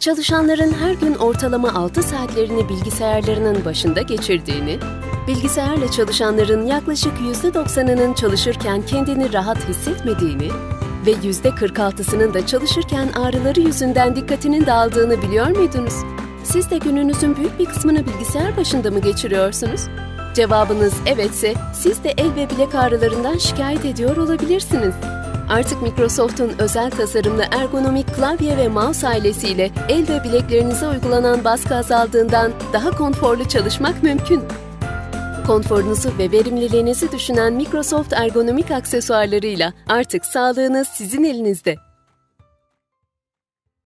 çalışanların her gün ortalama 6 saatlerini bilgisayarlarının başında geçirdiğini, bilgisayarla çalışanların yaklaşık %90'ının çalışırken kendini rahat hissetmediğini ve %46'sının da çalışırken ağrıları yüzünden dikkatinin dağıldığını biliyor muydunuz? Siz de gününüzün büyük bir kısmını bilgisayar başında mı geçiriyorsunuz? Cevabınız evetse siz de el ve bilek ağrılarından şikayet ediyor olabilirsiniz. Artık Microsoft'un özel tasarımlı ergonomik klavye ve mouse ailesiyle el ve bileklerinize uygulanan baskı azaldığından daha konforlu çalışmak mümkün. Konforunuzu ve verimliliğinizi düşünen Microsoft ergonomik aksesuarlarıyla artık sağlığınız sizin elinizde.